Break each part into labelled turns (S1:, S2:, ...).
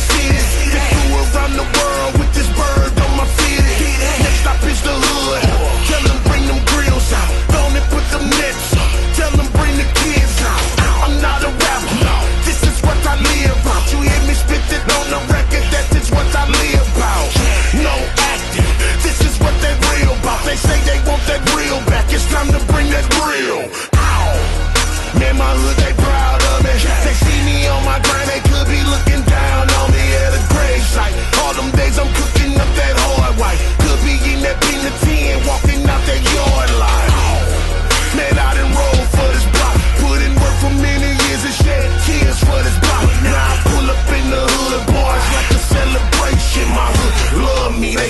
S1: see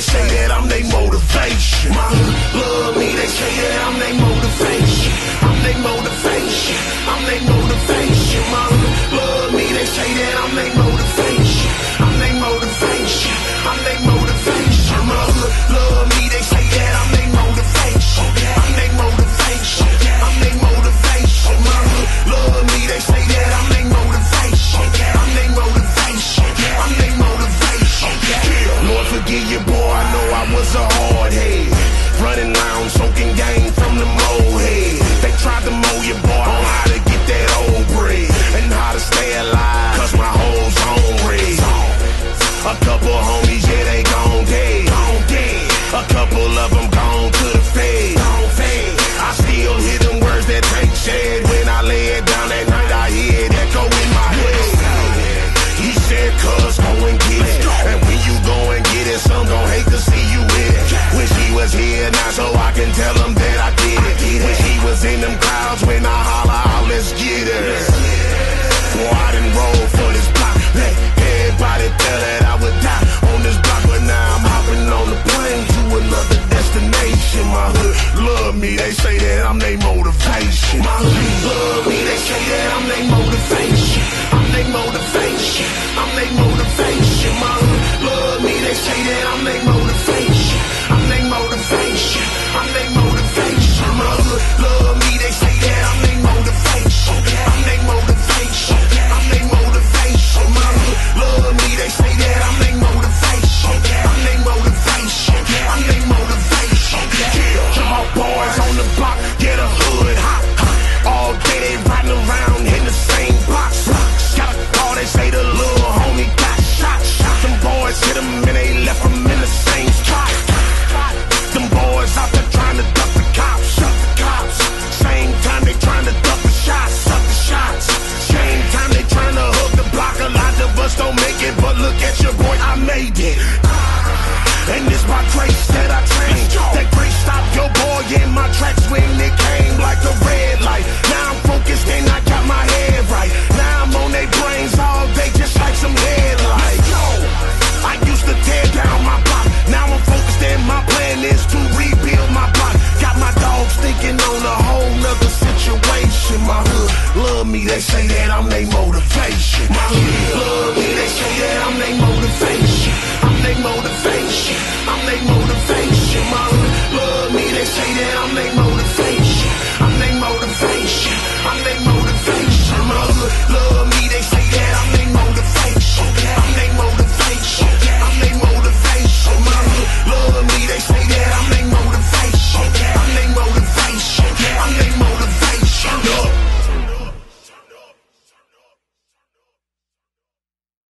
S1: They say that I'm their motivation. My hood love me, they say that it, cuz go and get it. And when you go and get it, some gon' hate to see you with it. Wish he was here now so I can tell him that I did it. Wish he was in them crowds, when I holler out, let's get it. Boy, I done rolled for this block. Let everybody tell that I would die on this block, but now I'm hopping on the plane to another destination. My hood love me, they say that I'm their motivation. My hood love me, they say that I'm yeah, I make my yeah, I'll make my